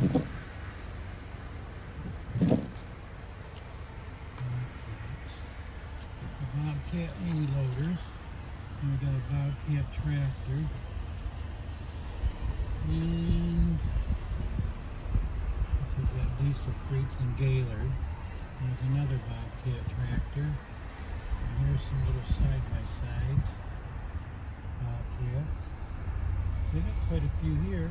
Bobcat mini loaders. And we got a Bobcat tractor. And this is that Diesel Freaks in Gaylord. There's another Bobcat tractor. And here's some little side-by-sides. Bobcats. They got quite a few here.